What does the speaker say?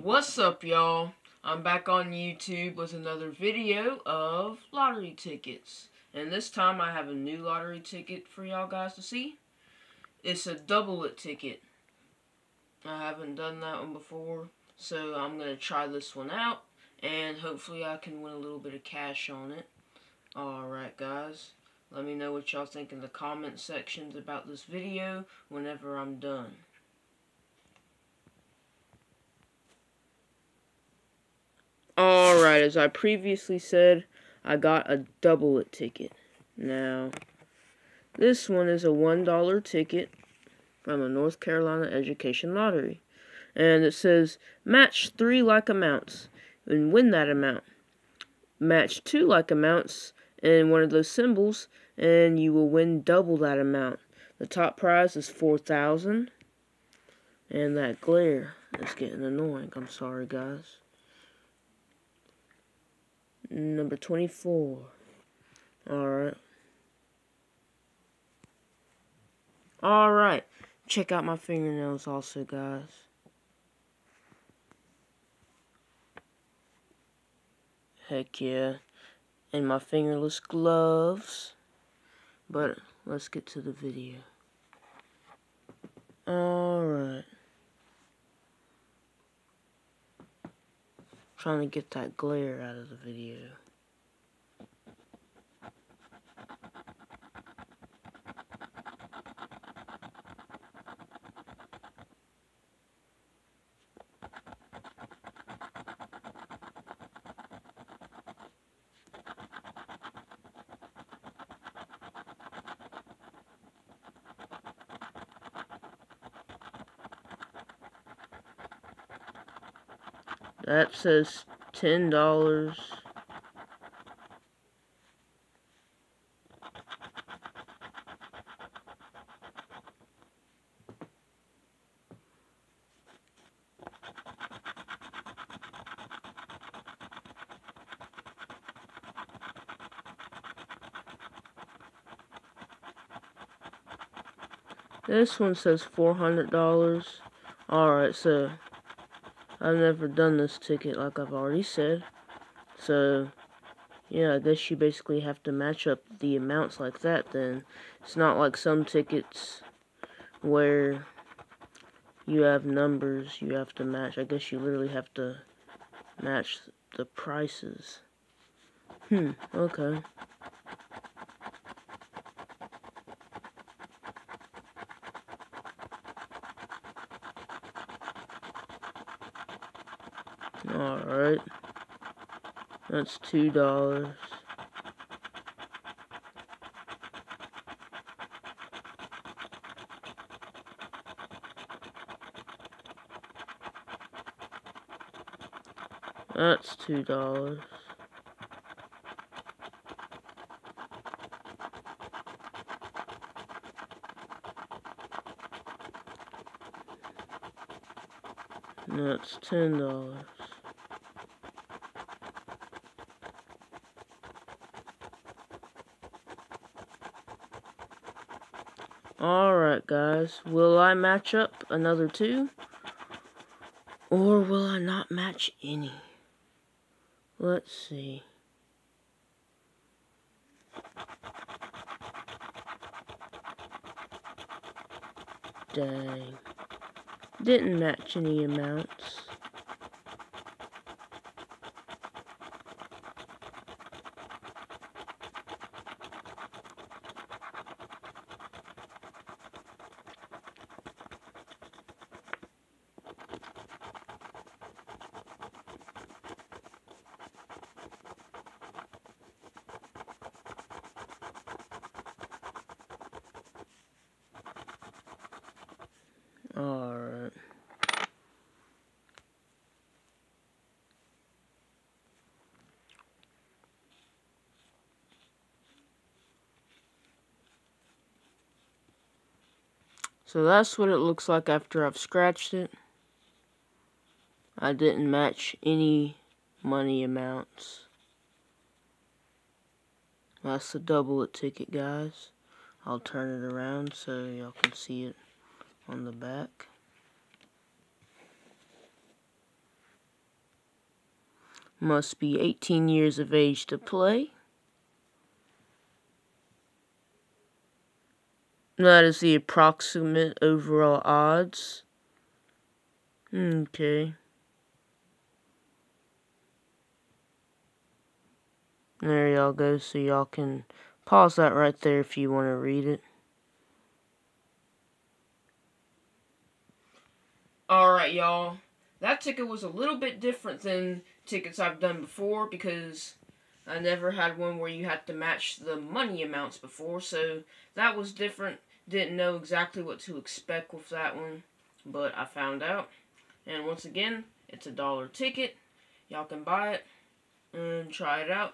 What's up, y'all? I'm back on YouTube with another video of lottery tickets. And this time I have a new lottery ticket for y'all guys to see. It's a double it ticket. I haven't done that one before, so I'm going to try this one out. And hopefully I can win a little bit of cash on it. Alright guys, let me know what y'all think in the comment sections about this video whenever I'm done. Alright, as I previously said, I got a double it ticket. Now, this one is a $1 ticket from the North Carolina Education Lottery. And it says, match three like amounts and win that amount. Match two like amounts and one of those symbols and you will win double that amount. The top prize is 4000 and that glare is getting annoying. I'm sorry, guys. Number 24. Alright. Alright. Check out my fingernails also, guys. Heck yeah. And my fingerless gloves. But let's get to the video. Alright. Trying to get that glare out of the video. That says ten dollars. This one says $400. Alright, so I've never done this ticket like I've already said. So, yeah, I guess you basically have to match up the amounts like that then. It's not like some tickets where you have numbers you have to match. I guess you literally have to match the prices. Hmm, okay. Alright. That's two dollars. That's two dollars. That's ten dollars. Alright guys, will I match up another two? Or will I not match any? Let's see. Dang. Didn't match any amounts. Alright. So that's what it looks like after I've scratched it. I didn't match any money amounts. That's the double it ticket, guys. I'll turn it around so y'all can see it on the back. Must be 18 years of age to play. That is the approximate overall odds. Okay. There y'all go, so y'all can pause that right there if you want to read it. Alright, y'all. That ticket was a little bit different than tickets I've done before because I never had one where you had to match the money amounts before, so that was different. Didn't know exactly what to expect with that one, but I found out. And once again, it's a dollar ticket. Y'all can buy it and try it out.